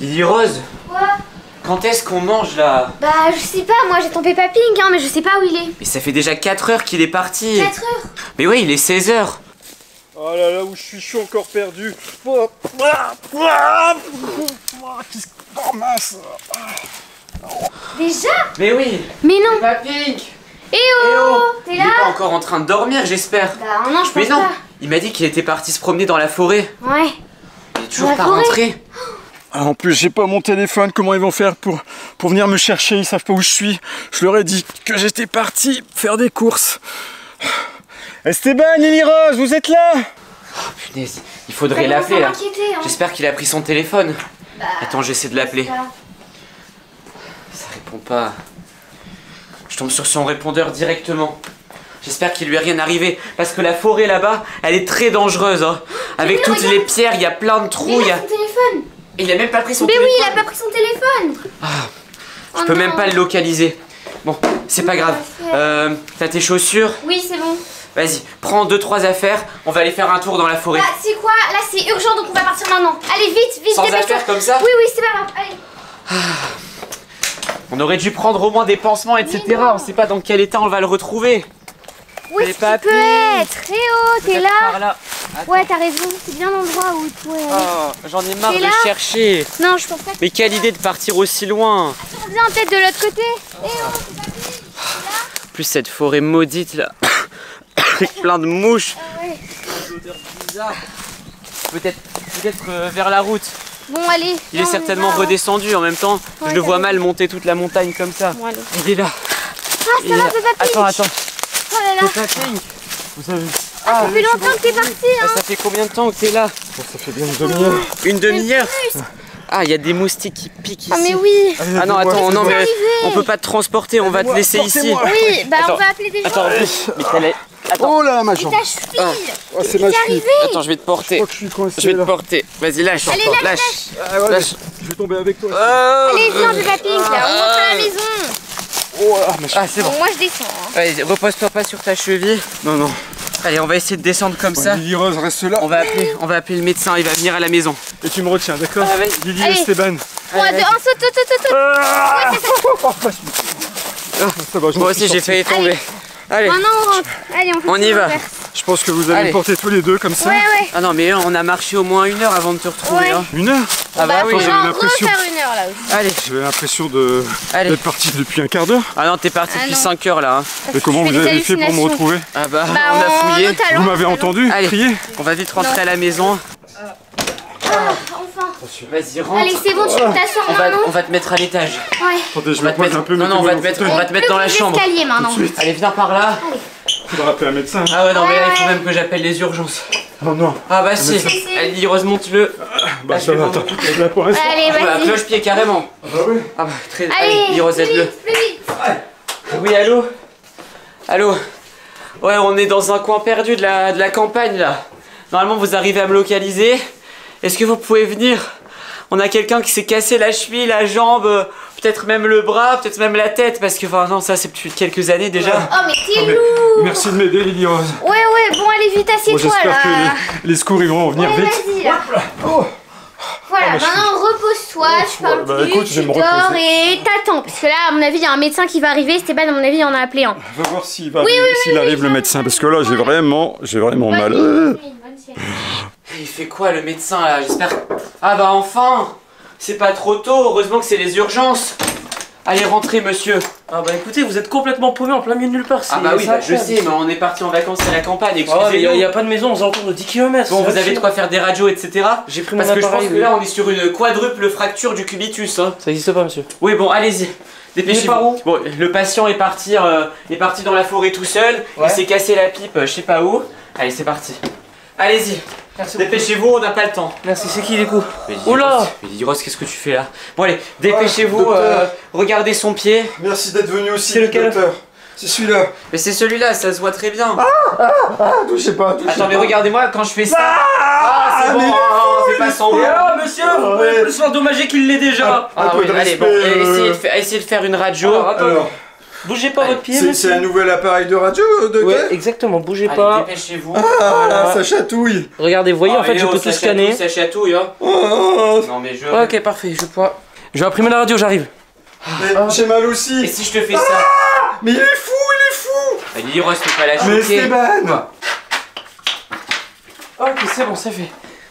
Lily Rose, Quoi? Quand est-ce qu'on mange là? Bah, je sais pas, moi j'ai ton Peppa hein, mais je sais pas où il est. Mais ça fait déjà 4 heures qu'il est parti. 4 heures? Mais ouais, il est 16 heures. Oh là là, où je suis, je suis encore perdu. Oh, ah, ah, ah, qu'est-ce que- oh, mince. Déjà? Mais oui, Mais non Peppa Pink. Eh Eh oh oh, T'es il est là? pas encore en train de dormir, j'espère. Bah, non, je pense Mais non, pas. il m'a dit qu'il était parti se promener dans la forêt. Ouais. Il est toujours la pas forêt rentré. Ah, en plus, j'ai pas mon téléphone. Comment ils vont faire pour, pour venir me chercher? Ils savent pas où je suis. Je leur ai dit que j'étais parti faire des courses. Esteban, Lily Rose, vous êtes là? Punaise, il faudrait l'appeler là. m'inquiéter, hein. J'espère qu'il a pris son téléphone. Bah, Attends, j'essaie de l'appeler. ça. Répond pas. Je tombe sur son répondeur directement. J'espère qu'il lui est rien arrivé. Parce que la forêt là-bas, elle est très dangereuse. Hein. Avec toutes regarde. les pierres, il y a plein de trous. il il y a a... son téléphone Et il a même pas pris son Mais oui, téléphone. il a pas pris son téléphone Je Oh peux non. même pas le localiser. Bon, c'est pas grave. Euh, T'as tes chaussures Oui, c'est bon. Vas-y, prends deux trois affaires. On va aller faire un tour dans la forêt. Bah, c'est quoi? Là, c'est urgent, donc on va partir maintenant. Allez, vite, vite, Sans affaires comme ça? Oui, oui, c'est pas grave. Allez. On aurait dû prendre au moins des pansements, etc. Mais. On sait pas dans quel état on va le retrouver. Où est-ce qu'il peut être? Eh oh, t'es là par là. Attends. Ouais, t'as raison. C'est bien l'endroit où tu ouais. Oh, J'en ai marre de chercher. Non, je pense pas que Mais quelle idée de partir aussi loin. on vient peut-être de l'autre côté. Eh oh, c'est pas fini. En plus cette forêt maudite là. Avec plein de mouches. Ah ouais. Peut-être peut-être euh, vers la route. Bon, allez. Il viens, est certainement va, hein. redescendu en même temps. Ouais, je le vois mal monter toute la montagne comme ça. Bon. Il est là. Ah, ça va. Peppa Attends, attends. Oh là là. Peppa Pig. Vous savez, Ah, ça fait longtemps que t'es parti, hein. Ça fait combien de temps que t'es là ça fait bien une demi-heure. Une demi-heure Ah, il y a des moustiques qui piquent ici. Ah, mais oui. Allez, Ah non, attends, non mais on peut pas te transporter, on va te laisser ici. Oui, bah Attends. on va appeler des gens. Attends, mais la- Attends, Oh là, ma Et jambe. ta cheville Oh, c'est ma cheville. attends, je vais te Je porter. crois que je suis coincé Je vais te là. porter. Vas-y, lâche. Allez, lâche, lâche. Ah ouais, Lâche. je vais tomber avec toi. Oh. Allez, viens, Peppa Pig, là. On rentre à la maison. Oh là, ma. Ah, c'est bon. Bon, moi, je descends. hein. Allez, repose-toi pas sur ta cheville. Non, non. Allez, on va essayer de descendre comme ça. Lily Rose, reste là. On va appeler, on va appeler le médecin, il va venir à la maison. Et tu me retiens, d'accord Ah. Lily Allez. Esteban. 3, 2, 1, saute, saute, saute, saute. Ah Ça va, je Moi aussi, j'ai failli tomber. Allez. Maintenant, on rentre. Allez, on fait On y va. Je pense que vous allez Allez. me porter tous les deux comme ça. Ouais, ouais. Ah non, mais on a marché au moins une heure avant de te retrouver. Ouais. hein. Une heure Ah bah oui. on j'ai va en l'impression. refaire une heure, là aussi. Allez, J'avais l'impression de d'être parti depuis un quart d'heure. Ah non, t'es parti Ah depuis non. 5 heures là. hein. Et comment tu vous avez fait pour me retrouver Ah bah, Bah, on a fouillé. talons, Vous m'avez entendu Allez. crier On va vite rentrer à la maison. Ah, enfin. Vas-y, rentre. Allez, c'est bon, tu peux t'asseoir On va, on va te mettre à l'étage. Ouais. Attendez, je On va vais te me mettre. un peu Non, non, on va te mettre, dans le on va te mettre dans la chambre. maintenant. Allez, viens par là. Faudra appeler un médecin. Ah ouais, non, mais là, il faut même que j'appelle les urgences. Oh non. Ah bah si. Allez, remonte-le. Bah Ah, ça va, attends. Là pour l'instant. Allez, Ah bah, vas-y. cloche-pied carrément. Ah bah oui. Ah bah, très. Allez, Allez, vite, plus vite. Oui, allô Allô Ouais, on est dans un coin perdu de la, de la campagne là. Normalement, vous arrivez à me localiser. Est-ce que vous pouvez venir On a quelqu'un qui s'est cassé la cheville, la jambe, euh, peut-être même le bras, peut-être même la tête, parce que, enfin, non, ça c'est depuis quelques années déjà. Oh, mais t'es Ah, mais lourd. Merci de m'aider, Lily Rose. Ouais, ouais, bon, allez, vite, Bon, assieds-toi, J'espère que là. les, les secours ils vont venir Ouais, vite. vas-y, là. Oh. Voilà, Ah, je maintenant repose-toi, Oh, parles ouais, bah, plus, écoute, je vais tu me dors reposer. et t'attends. Parce que là, à mon avis, il y a un médecin qui va arriver. Stéphane, à mon avis, il en a appelé un. On va voir s'il va Oui, oui, s'il oui, arrive oui, le médecin parce que là j'ai vraiment j'ai vraiment mal. Euh. bonne. Il fait quoi le médecin là? J'espère. Ah bah enfin C'est pas trop tôt, heureusement que c'est les urgences. Allez, rentrez, monsieur. Ah bah écoutez, vous êtes complètement paumé en plein milieu de nulle part. Ah c'est- bah oui, bah, je sais, mais on est parti en vacances à la campagne, mais excusez-nous. il n'y a, pas de maison aux alentours de 10 km. Bon, vous avez de quoi faire des radios, etc. J'ai pris mon Parce que je pense que là, on est sur une quadruple fracture du cubitus. Hein. Ça existe pas, monsieur. Oui, bon, allez-y. Dépêchez-vous. Bon, le patient est parti, euh, est parti dans la forêt tout seul. Ouais. Il s'est cassé la pipe, euh, je sais pas où. Allez, c'est parti. Allez-y. Merci. Dépêchez-vous, on n'a pas le temps. Merci, c'est qui du coup Oula Rose, qu'est-ce que tu fais là Bon, allez, dépêchez-vous. euh, regardez son pied. Merci d'être venu aussi, C'est lequel docteur. C'est celui-là. Mais c'est celui-là, ça se voit très bien. Ah, touchez pas, touchez Attends, mais regardez-moi quand je fais ça. Ah, c'est bon, mais- hein, fais pas semblant. Ah monsieur, vous pouvez plus l'endommager qu'il l'est déjà Un Ah peu oui, allez, bon, euh. de faire, essayez de faire une radio. Alors, attends. Bougez pas votre pied, C'est un nouvel appareil de radio, euh, docteur Ouais, exactement, bougez Allez, pas. dépêchez-vous. Ah, ça chatouille. Regardez, vous voyez, en Ah, fait, et je peux ça tout scanner. chatouille, Ça chatouille, hein. Oh, Non, mais je. Ok, parfait, je peux. Je vais imprimer la radio, j'arrive. mais J'ai mal Et aussi. si je te fais ça Mais il est fou, il est fou. Rose, tu peux pas la Mais choquer. Esteban. Ok, c'est bon, c'est fait.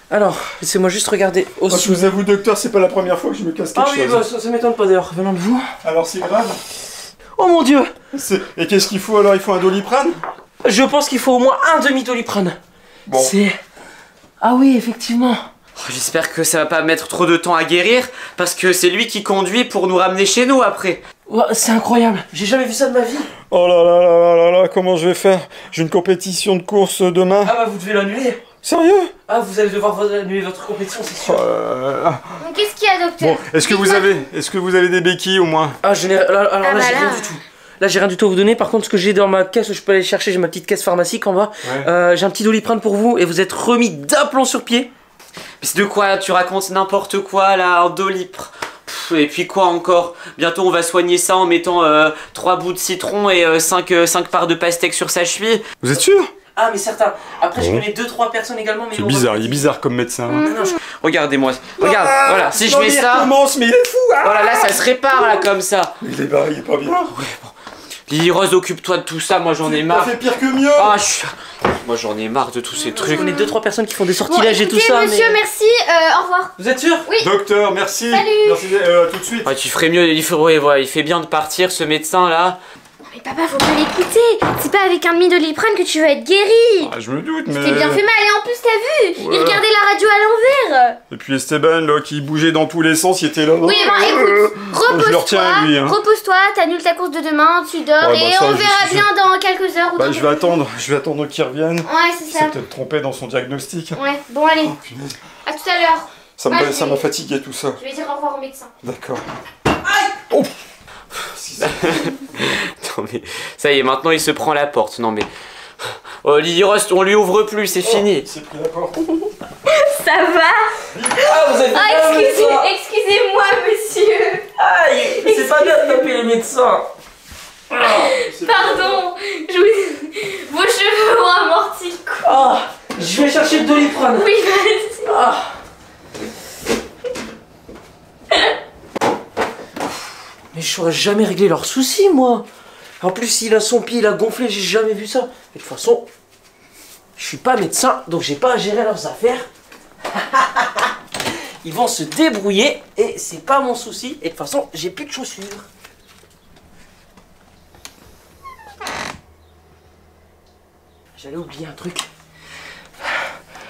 Alors, laissez-moi juste regarder Oh, je vous avoue, docteur, c'est pas la première fois que je me casse quelque Ah oui, chose. bah, ça, ça m'étonne pas d'ailleurs, venant de vous. Alors c'est grave. Oh mon dieu Et qu'est-ce qu'il faut alors? Il faut un doliprane? Je pense qu'il faut au moins un demi-doliprane. Bon. C'est. Ah oui, effectivement. Oh, J'espère que ça va pas mettre trop de temps à guérir, parce que c'est lui qui conduit pour nous ramener chez nous après. C'est incroyable, j'ai jamais vu ça de ma vie. Oh là là là là là là, comment je vais faire? J'ai une compétition de course demain. Ah bah vous devez l'annuler. Sérieux? Ah vous allez devoir annuler votre compétition, c'est Oh sûr. Donc, Qu'est-ce qu'il y a, docteur? Bon, est-ce que vous avez, est-ce que vous avez des béquilles au moins? Ah je n'ai. Alors, alors Ah là bah j'ai là. rien du tout. Là j'ai rien du tout à vous donner. Par contre ce que j'ai dans ma caisse, je peux aller chercher. J'ai ma petite caisse pharmacique en bas. Ouais. Euh, j'ai un petit doliprane pour vous et vous êtes remis d'aplomb sur pied. Mais c'est de quoi? Tu racontes n'importe quoi là, un dolipre Pff, Et puis quoi encore? Bientôt on va soigner ça en mettant 3 bouts de citron et 5 parts de pastèque sur sa cheville. Vous êtes sûr? Ah mais certain. Après je Bon. connais deux trois personnes également. Mais C'est on bizarre, il est bizarre comme médecin. hein. Non, non, je- Regardez-moi, regarde, voilà, si je mets ça, recommence, mais il est fou hein voilà là ça se répare là comme ça. Il est, pas- il est pas bien. Lily Rose, occupe-toi de tout ça, moi j'en ai T'as marre. fait pire que mieux Ah, je Moi j'en ai marre de tous ces Je trucs. connais deux trois personnes qui font des Bon, sortilèges et tout ça. monsieur, mais... merci, euh, au revoir. Vous êtes sûr? Docteur, merci Salut. Merci, euh, tout de suite Ouais, tu ferais mieux, il fait, ouais, ouais, il fait bien de partir ce médecin là. Papa, faut pas l'écouter. C'est pas avec un demi-doliprane que tu vas être guéri. Ah, je me doute, mais... T'es bien fait mal, et en plus, t'as vu Ouais. Il regardait la radio à l'envers. Et puis Esteban, là, qui bougeait dans tous les sens, il était là. Oui, ben écoute, lui, repose-toi, hein. repose-toi, t'annules ta course de demain, tu dors, Ouais, bah et ça, on verra bien dans quelques heures. ou Bah, dans je vais attendre, je vais attendre qu'il revienne. Ouais, c'est ça. peut-être trompé dans son diagnostic. Ouais, bon, allez, Oh, à tout à l'heure. Ça m'a fatigué tout ça. Je vais dire au revoir au médecin. D'accord. Non mais, ça y est, maintenant il se prend la porte. Non mais. Oh, Lily Rose, on lui ouvre plus, c'est fini. Il s'est pris la porte. Ça va Ah vous êtes Ah, excusez- excusez-moi, monsieur. Aïe, c'est pas bien de taper les médecins. Pardon, je vous... vos cheveux ont amorti le coup. Ah, je vais chercher le doliprane. Oui, vas-y. Ah. Mais je saurais jamais régler leurs soucis, moi. En plus, il a son pied, il a gonflé, j'ai jamais vu ça. Et de toute façon, je suis pas médecin, donc j'ai pas à gérer leurs affaires. Ils vont se débrouiller et c'est pas mon souci. Et de toute façon, j'ai plus de chaussures. J'allais oublier un truc.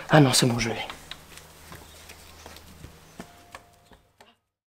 Ah non, c'est bon, je l'ai.